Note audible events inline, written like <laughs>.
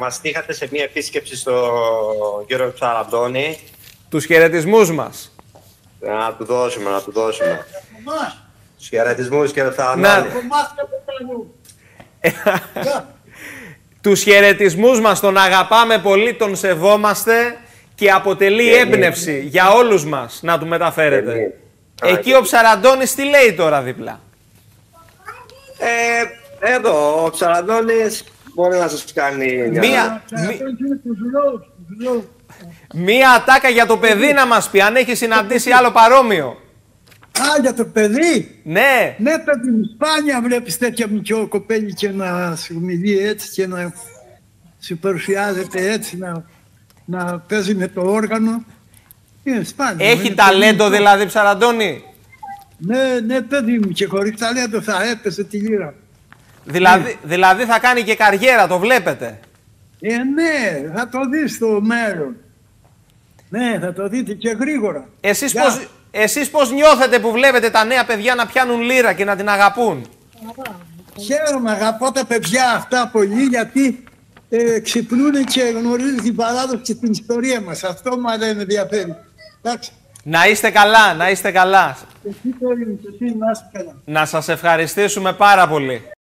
Μας είχατε σε μια επίσκεψη στο κύριο Ψαραντώνη. Τους χαιρετισμούς μας. Να του δώσουμε, να του δώσουμε. Τους χαιρετισμούς κύριε Να, Ψαραντώνη. <laughs> τους χαιρετισμούς μας τον αγαπάμε πολύ, τον σεβόμαστε και αποτελεί Και έμπνευση για όλους μας να του μεταφέρετε. εμείς. Εκεί ο Ψαραντώνης τι λέει τώρα δίπλα; Ε, εδώ, ο Ψαραντώνης μπορεί να σας κάνει μια... Μία, μη- μία ατάκα για το παιδί να μας πει, αν έχει συναντήσει άλλο παρόμοιο. Α, για το παιδί; Ναι, Ναι, παιδί μου, σπάνια βλέπεις τέτοια μικρό κοπέλι και να σου μιλεί έτσι και να σου παρουσιάζεται έτσι, να, να παίζει με το όργανο. Είναι σπάνια. έχει Είναι ταλέντο πολύ- δηλαδή Ψαραντώνη. Ναι, ναι, παιδί μου, και χωρίς ταλέντο θα έπεσε τη λύρα. Δηλαδή, δηλαδή θα κάνει και καριέρα, το βλέπετε. Ε, ναι, θα το δεις στο μέλλον. Ναι, θα το δείτε και γρήγορα. Εσείς Γεια. πώς, εσείς πώς νιώθετε που βλέπετε τα νέα παιδιά να πιάνουν λίρα και να την αγαπούν; Χαίρομαι, αγαπώ τα παιδιά αυτά πολύ γιατί ε, ξυπνούν και γνωρίζουν την παράδοση και την ιστορία μας. Αυτό μου δεν ενδιαφέρει. Εντάξει. Να είστε καλά, να είστε καλά. Εσύ το είναι, και εσύ να είσαι καλά. Να σας ευχαριστήσουμε πάρα πολύ.